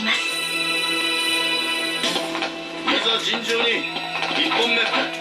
きます。まずは尋常に1本目。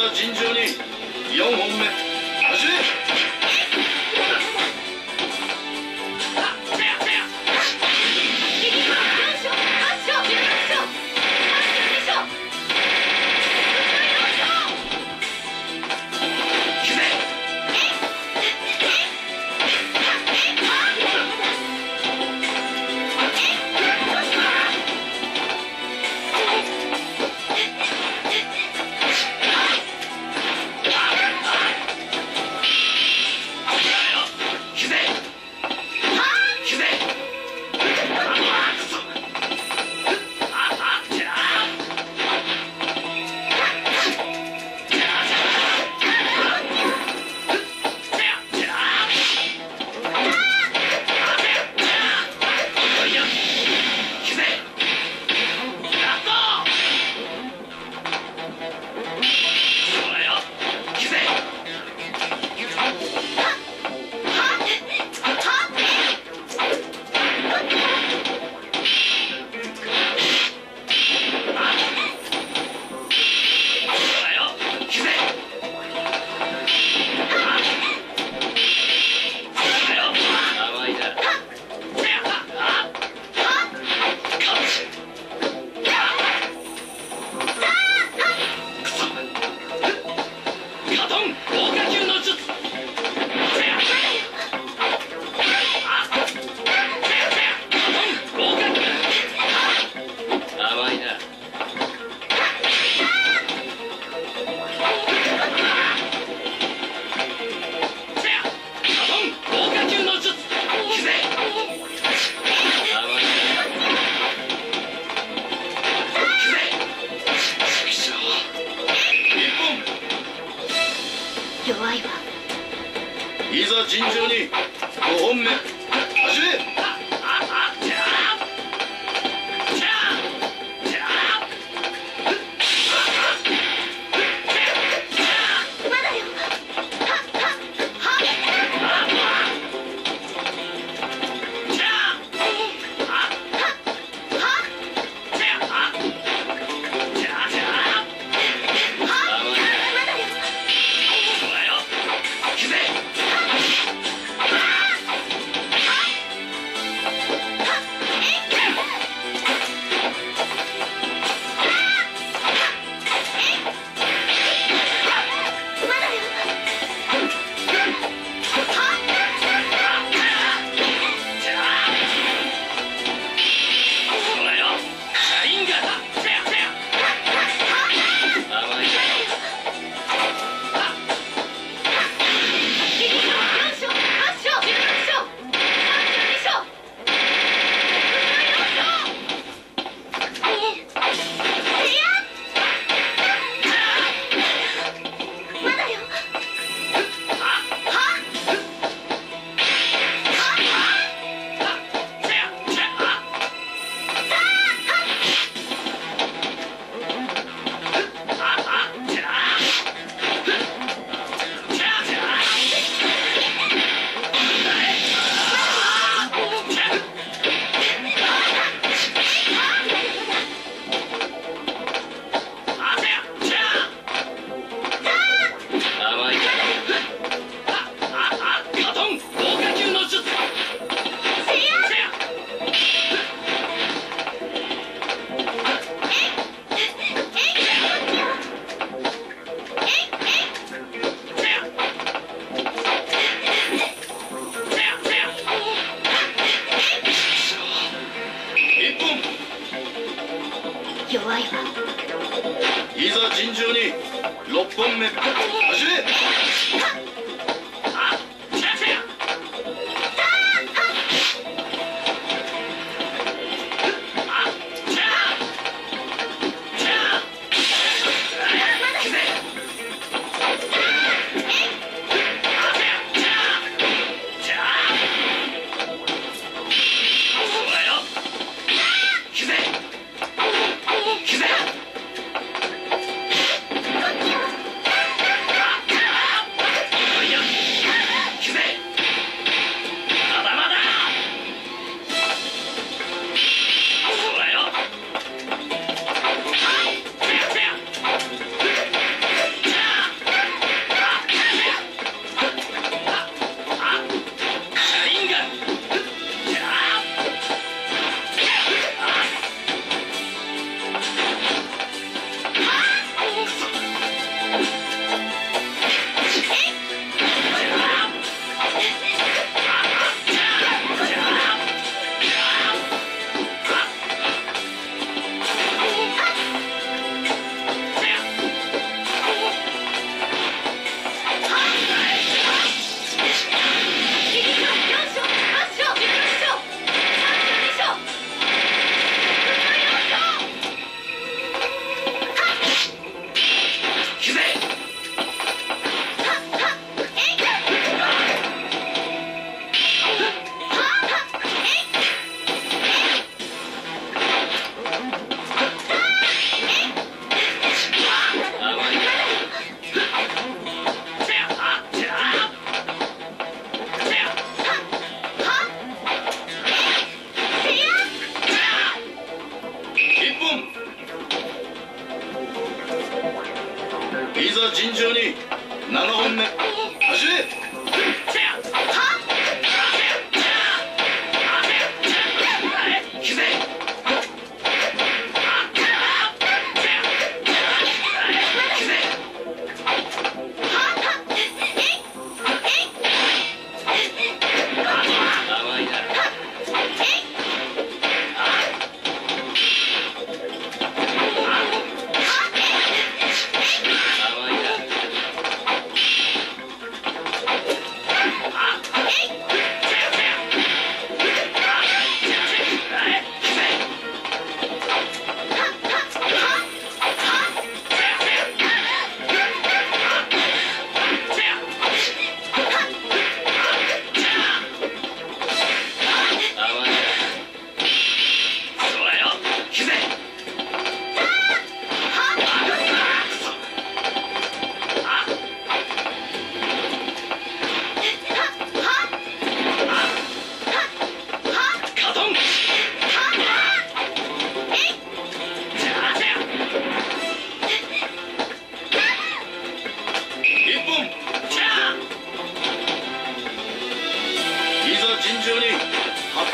は尋常に4本目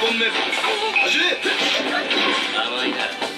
本目走れ甘いな